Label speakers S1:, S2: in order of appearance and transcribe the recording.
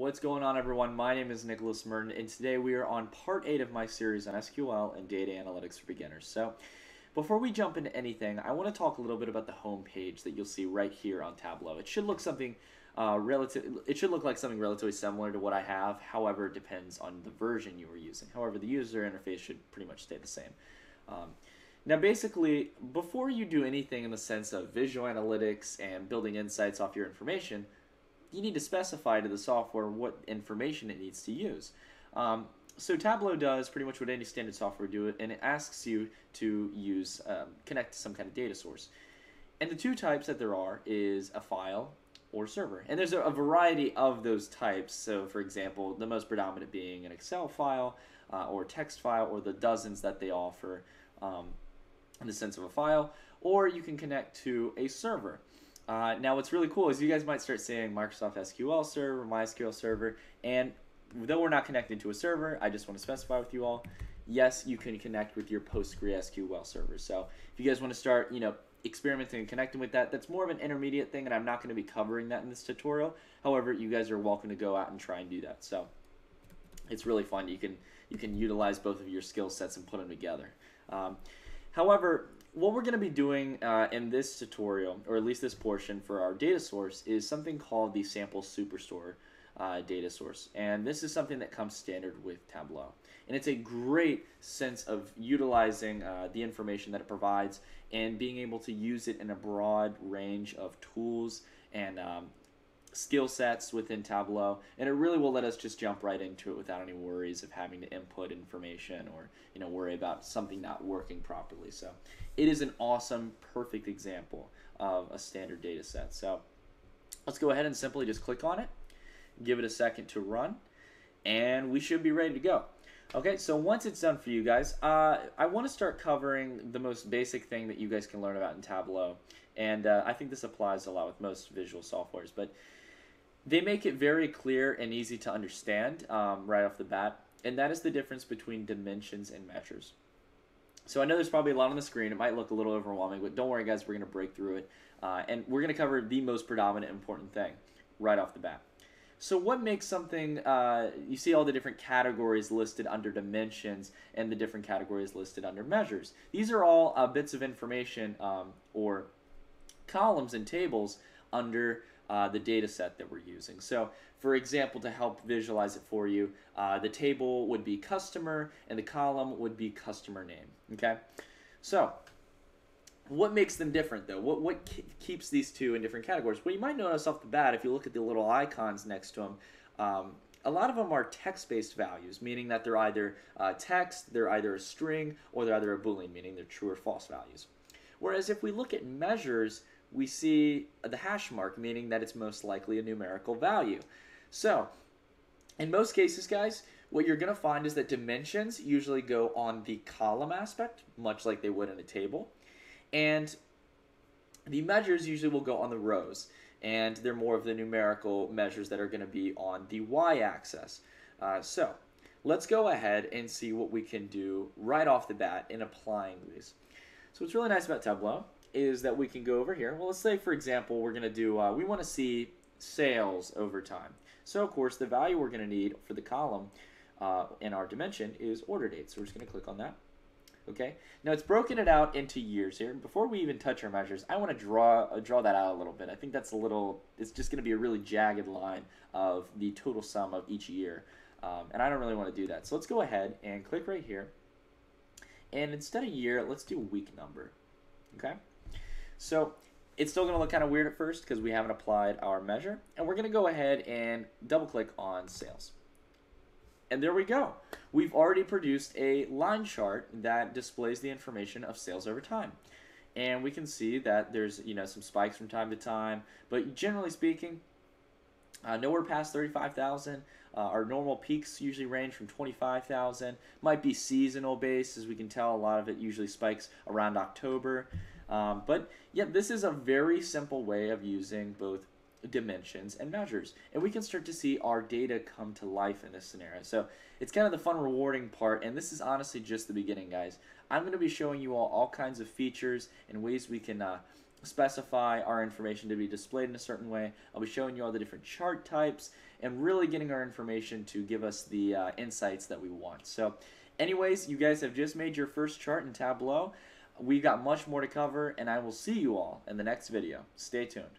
S1: What's going on, everyone? My name is Nicholas Merton, and today we are on part 8 of my series on SQL and data analytics for beginners. So, before we jump into anything, I want to talk a little bit about the home page that you'll see right here on Tableau. It should look something uh, relative. It should look like something relatively similar to what I have. However, it depends on the version you were using. However, the user interface should pretty much stay the same. Um, now, basically, before you do anything in the sense of visual analytics and building insights off your information, you need to specify to the software what information it needs to use. Um, so Tableau does pretty much what any standard software do, and it asks you to use um, connect to some kind of data source. And the two types that there are is a file or server. And there's a, a variety of those types. So, for example, the most predominant being an Excel file uh, or text file, or the dozens that they offer um, in the sense of a file. Or you can connect to a server. Uh, now, what's really cool is you guys might start saying Microsoft SQL Server, MySQL Server, and though we're not connected to a server, I just want to specify with you all, yes, you can connect with your PostgreSQL server. So if you guys want to start, you know, experimenting and connecting with that, that's more of an intermediate thing, and I'm not going to be covering that in this tutorial. However, you guys are welcome to go out and try and do that. So it's really fun. You can you can utilize both of your skill sets and put them together. Um, however, what we're going to be doing uh, in this tutorial, or at least this portion for our data source, is something called the sample superstore uh, data source. And this is something that comes standard with Tableau. And it's a great sense of utilizing uh, the information that it provides and being able to use it in a broad range of tools and um, skill sets within Tableau, and it really will let us just jump right into it without any worries of having to input information or you know worry about something not working properly. So it is an awesome, perfect example of a standard data set. So let's go ahead and simply just click on it, give it a second to run, and we should be ready to go. Okay, so once it's done for you guys, uh, I want to start covering the most basic thing that you guys can learn about in Tableau. And uh, I think this applies a lot with most visual softwares. But they make it very clear and easy to understand um, right off the bat, and that is the difference between dimensions and measures. So I know there's probably a lot on the screen. It might look a little overwhelming, but don't worry, guys. We're going to break through it, uh, and we're going to cover the most predominant important thing right off the bat. So what makes something? Uh, you see all the different categories listed under dimensions and the different categories listed under measures. These are all uh, bits of information um, or columns and tables under uh, the data set that we're using. So for example, to help visualize it for you, uh, the table would be customer and the column would be customer name. Okay, so what makes them different though? What, what keeps these two in different categories? Well, you might notice off the bat if you look at the little icons next to them, um, a lot of them are text-based values, meaning that they're either uh, text, they're either a string, or they're either a boolean, meaning they're true or false values. Whereas if we look at measures, we see the hash mark, meaning that it's most likely a numerical value. So, in most cases, guys, what you're going to find is that dimensions usually go on the column aspect, much like they would in a table. And the measures usually will go on the rows, and they're more of the numerical measures that are going to be on the y-axis. Uh, so, let's go ahead and see what we can do right off the bat in applying these. So what's really nice about Tableau is that we can go over here. Well, let's say, for example, we're going to do, uh, we want to see sales over time. So, of course, the value we're going to need for the column uh, in our dimension is order date. So we're just going to click on that. Okay. Now it's broken it out into years here. Before we even touch our measures, I want to draw uh, draw that out a little bit. I think that's a little. It's just going to be a really jagged line of the total sum of each year, um, and I don't really want to do that. So let's go ahead and click right here, and instead of year, let's do week number. Okay. So it's still going to look kind of weird at first because we haven't applied our measure. And we're going to go ahead and double click on sales. And there we go. We've already produced a line chart that displays the information of sales over time. And we can see that there's you know some spikes from time to time, but generally speaking, uh, nowhere past 35,000. Uh, our normal peaks usually range from 25,000. Might be seasonal based, as we can tell. A lot of it usually spikes around October. Um, but yeah, this is a very simple way of using both dimensions and measures. And we can start to see our data come to life in this scenario. So it's kind of the fun, rewarding part. And this is honestly just the beginning, guys. I'm going to be showing you all all kinds of features and ways we can uh, specify our information to be displayed in a certain way. I'll be showing you all the different chart types and really getting our information to give us the uh, insights that we want. So anyways, you guys have just made your first chart in Tableau we got much more to cover, and I will see you all in the next video. Stay tuned.